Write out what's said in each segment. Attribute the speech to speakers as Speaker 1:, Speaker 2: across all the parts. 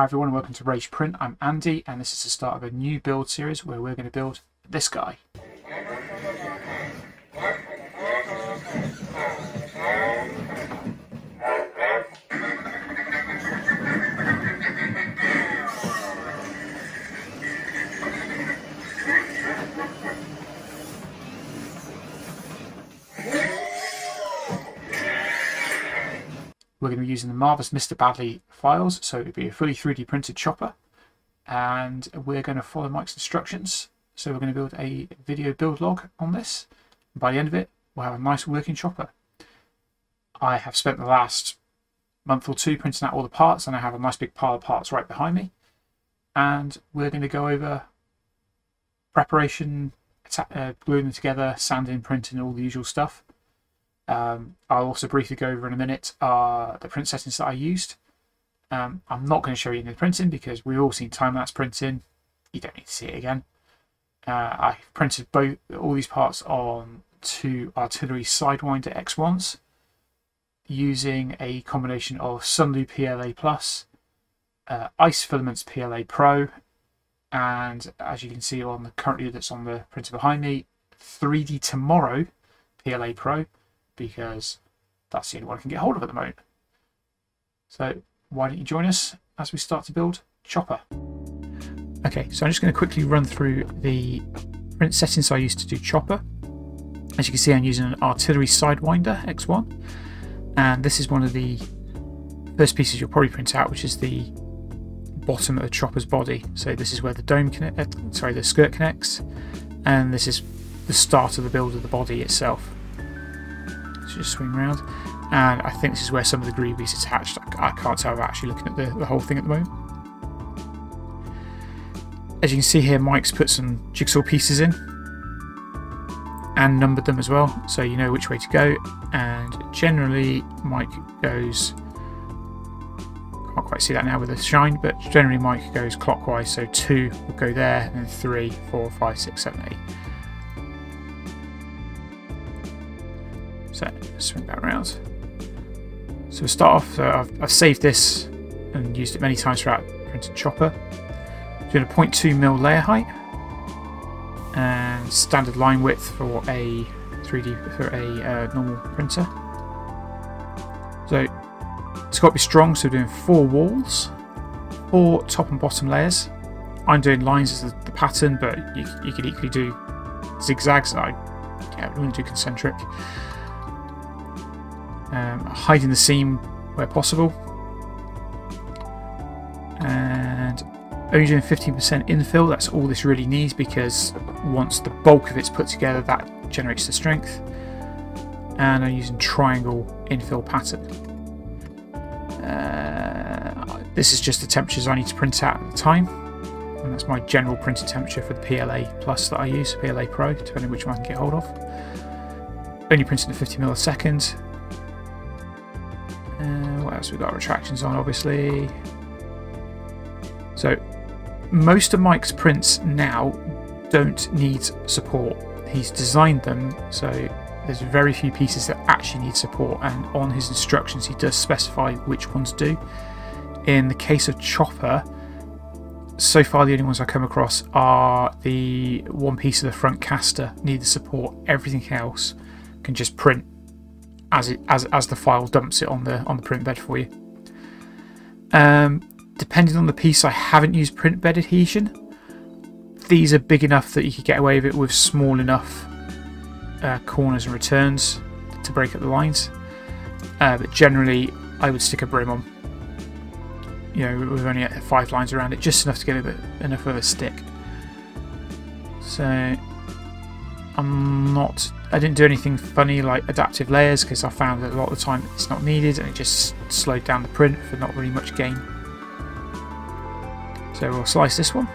Speaker 1: Hi everyone and welcome to Rage Print. I'm Andy and this is the start of a new build series where we're going to build this guy. We're going to be using the Marvelous Mr. Baddeley files, so it'll be a fully 3D printed chopper. And we're going to follow Mike's instructions. So we're going to build a video build log on this. By the end of it, we'll have a nice working chopper. I have spent the last month or two printing out all the parts, and I have a nice big pile of parts right behind me. And we're going to go over preparation, uh, gluing them together, sanding, printing, all the usual stuff. Um, I'll also briefly go over in a minute uh, the print settings that I used. Um, I'm not going to show you the printing because we've all seen time-lapse printing. You don't need to see it again. Uh, I printed both all these parts on two artillery Sidewinder X1s using a combination of Sunlu PLA Plus, uh, Ice Filaments PLA Pro, and as you can see on the currently that's on the printer behind me, 3D Tomorrow PLA Pro because that's the only one I can get hold of at the moment. So why don't you join us as we start to build Chopper. Okay, so I'm just going to quickly run through the print settings I used to do Chopper. As you can see I'm using an Artillery Sidewinder X1 and this is one of the first pieces you'll probably print out which is the bottom of chopper's body. So this is where the dome connect, uh, sorry, the skirt connects and this is the start of the build of the body itself. Just swing around. And I think this is where some of the is attached. I, can't tell, I'm actually looking at the, the whole thing at the moment. As you can see here, Mike's put some jigsaw pieces in and numbered them as well, so you know which way to go. And generally, Mike goes. Can't quite see that now with the shine, but generally, Mike goes clockwise. So two will go there, and then three, four, five, six, seven, eight. Swing back around. So start off, so I've, I've, saved this and used it many times throughout printed chopper. Doing a 0.2 mil layer height and standard line width for a 3D for a uh, normal printer. So it's got to be strong, so we're doing four walls, four top and bottom layers. I'm doing lines as the, the pattern, but you, you could equally do zigzags. I yeah, want to do concentric um, hiding the seam where possible, and only doing 15% infill. That's all this really needs because once the bulk of it's put together, that generates the strength. And I'm using triangle infill pattern. Uh, this is just the temperatures I need to print out at the time. And that's my general printing temperature for the PLA Plus that I use, PLA Pro, depending which one I can get hold of. Only printing at 50 milliseconds. What else? We've got retractions on, obviously. So, most of Mike's prints now don't need support. He's designed them so there's very few pieces that actually need support, and on his instructions, he does specify which ones do. In the case of Chopper, so far the only ones I come across are the one piece of the front caster need the support. Everything else can just print as it as as the file dumps it on the on the print bed for you. Um, depending on the piece, I haven't used print bed adhesion. These are big enough that you could get away with it with small enough uh, corners and returns to break up the lines. Uh, but generally, I would stick a brim on. You know, with only five lines around it, just enough to give it enough of a stick. So I'm not I didn't do anything funny like adaptive layers because I found that a lot of the time it's not needed and it just slowed down the print for not really much gain. So we'll slice this one.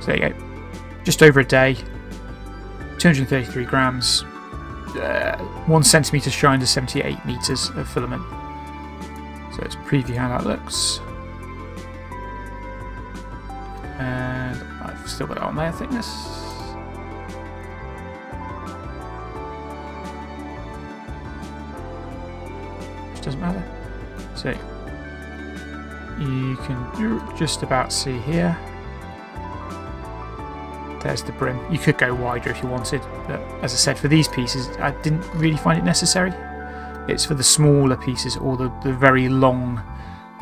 Speaker 1: So there you go. Just over a day, 233 grams, uh, 1 centimetre shine to 78 metres of filament. So let's preview how that looks. I've still on there thickness. Which doesn't matter. So you can just about see here. There's the brim. You could go wider if you wanted, but as I said, for these pieces, I didn't really find it necessary. It's for the smaller pieces or the, the very long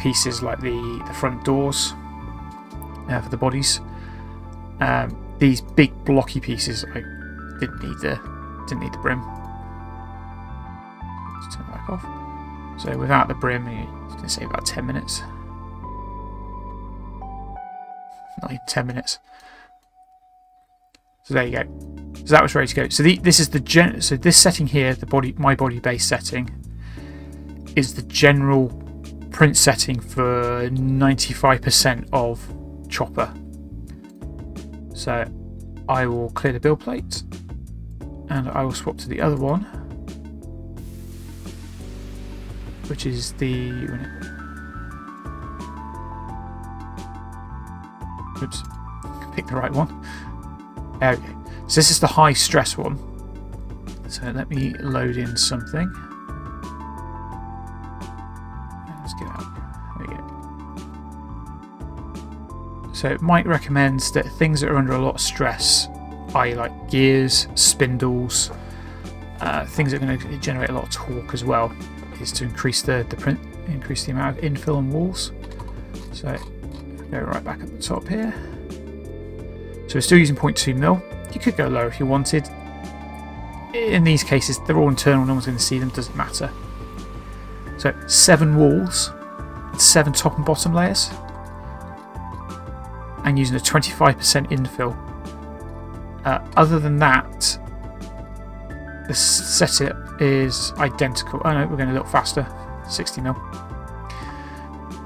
Speaker 1: pieces like the, the front doors uh, for the bodies. Um, these big blocky pieces, I didn't need the didn't need the brim. Let's turn it back off. So without the brim, it's going to save about 10 minutes. Not even 10 minutes. So there you go. So that was ready to go. So the, this is the gen. So this setting here, the body, my body base setting, is the general print setting for 95% of Chopper. So I will clear the build plate and I will swap to the other one, which is the. Oops, pick the right one. Go. So this is the high stress one. So let me load in something. So Mike recommends that things that are under a lot of stress, i.e. like gears, spindles, uh, things that are going to generate a lot of torque as well, is to increase the, the print, increase the amount of infill on walls. So go right back at the top here. So we're still using 0.2 mil. You could go lower if you wanted. In these cases, they're all internal, no one's going to see them, doesn't matter. So seven walls, seven top and bottom layers, and using a 25% infill. Uh, other than that, the setup is identical. Oh no, we're going a little faster, 60 mil.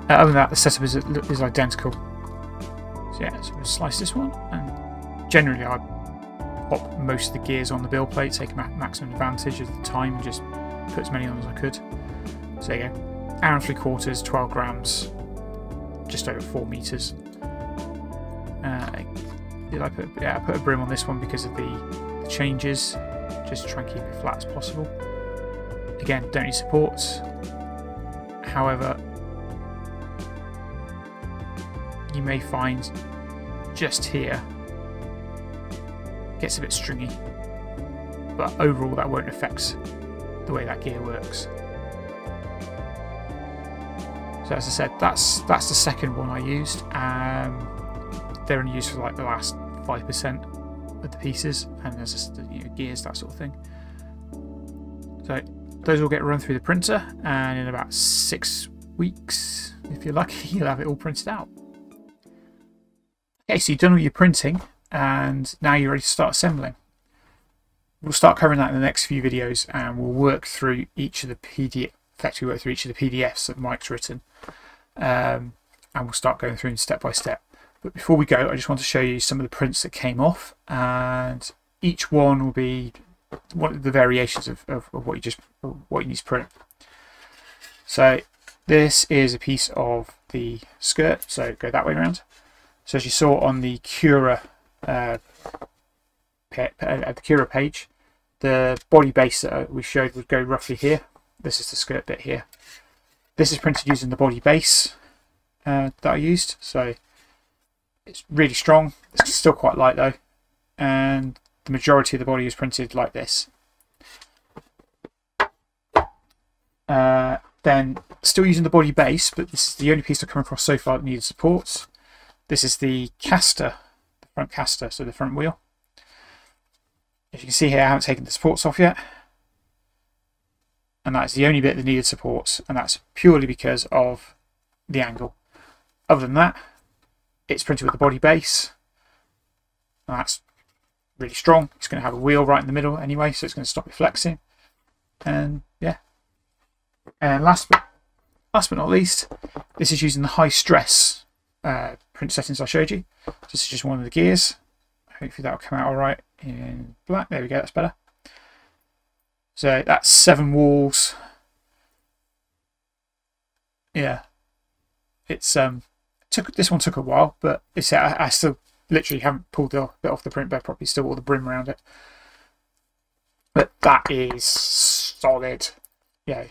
Speaker 1: Uh, other than that, the setup is, is identical. So yeah, so we'll slice this one, and generally I pop most of the gears on the build plate, take maximum advantage of the time, and just put as many on as I could. So there you go. Hour and three quarters, 12 grams, just over four meters. Uh, did I put? Yeah, I put a brim on this one because of the, the changes, just try and keep it flat as possible. Again, don't need supports. However, you may find just here gets a bit stringy. But overall that won't affect the way that gear works. So as I said, that's that's the second one I used. Um, they're only used for like the last 5% of the pieces and there's just you know, gears, that sort of thing. So those will get run through the printer and in about six weeks, if you're lucky, you'll have it all printed out. Okay, so you've done all your printing and now you're ready to start assembling. We'll start covering that in the next few videos and we'll work through each of the PDF, work through each of the PDFs that Mike's written um, and we'll start going through them step by step. But before we go, I just want to show you some of the prints that came off and each one will be one of the variations of, of, of what you just what you need to print. So this is a piece of the skirt, so go that way around. So as you saw on the Cura uh, at the Cura page, the body base that we showed would go roughly here. This is the skirt bit here. This is printed using the body base uh, that I used, so it's really strong. It's still quite light though, and the majority of the body is printed like this. Uh, then still using the body base, but this is the only piece I've come across so far that needed supports. This is the caster, the front caster, so the front wheel. As you can see here, I haven't taken the supports off yet. And that's the only bit that needed supports, and that's purely because of the angle. Other than that, it's printed with the body base. That's really strong. It's going to have a wheel right in the middle anyway, so it's going to stop it flexing. And yeah. And last but, last but not least, this is using the high stress uh, print settings I showed you. This is just one of the gears. Hopefully that'll come out all right in black. There we go, that's better. So that's seven walls. Yeah, it's um took this one took a while, but it's I, I still literally haven't pulled the off the print bed properly. Still all the brim around it, but that is solid. Yeah,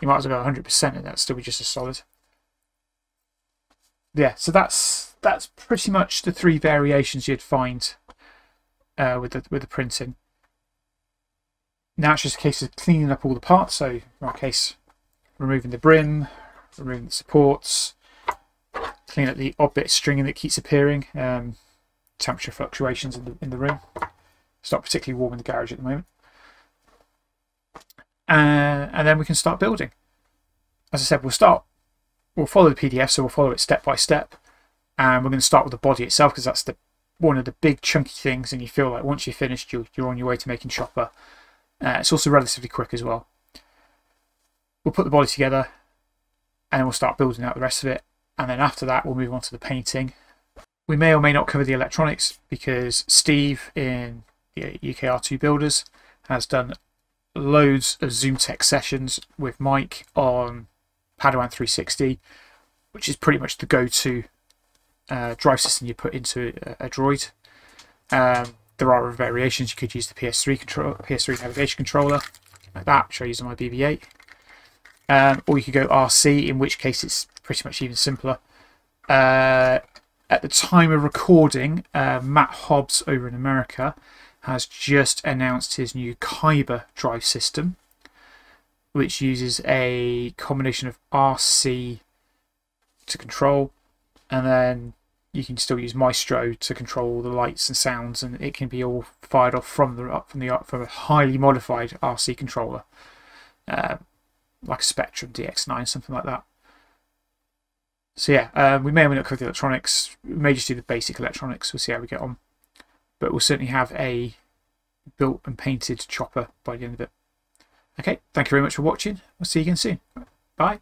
Speaker 1: you might as well go 100% and that still be just as solid. Yeah, so that's that's pretty much the three variations you'd find uh, with the with the printing. Now it's just a case of cleaning up all the parts. So in our case, removing the brim, removing the supports, clean up the odd bit of stringing that keeps appearing, um, temperature fluctuations in the in the room. It's not particularly warm in the garage at the moment. Uh, and then we can start building. As I said, we'll start, we'll follow the PDF, so we'll follow it step by step. And we're going to start with the body itself because that's the one of the big chunky things. And you feel like once you're finished, you're, you're on your way to making chopper. Uh, it's also relatively quick as well. We'll put the body together and we'll start building out the rest of it. And then after that, we'll move on to the painting. We may or may not cover the electronics because Steve in the UKR2 Builders has done loads of ZoomText sessions with Mike on Padawan 360, which is pretty much the go-to uh, drive system you put into a, a droid. Um, there are variations. You could use the PS3 control, PS3 navigation controller, like that, which I use on my BB-8. Um, or you could go RC, in which case it's pretty much even simpler. Uh, at the time of recording, uh, Matt Hobbs over in America has just announced his new Kyber drive system, which uses a combination of RC to control, and then you can still use Maestro to control the lights and sounds, and it can be all fired off from the from the from a highly modified RC controller, uh, like a Spektrum DX9, something like that. So yeah, um, we may or may not cover the electronics. We may just do the basic electronics. We'll see how we get on. But we'll certainly have a built and painted chopper by the end of it. Okay, thank you very much for watching. We'll see you again soon. Bye.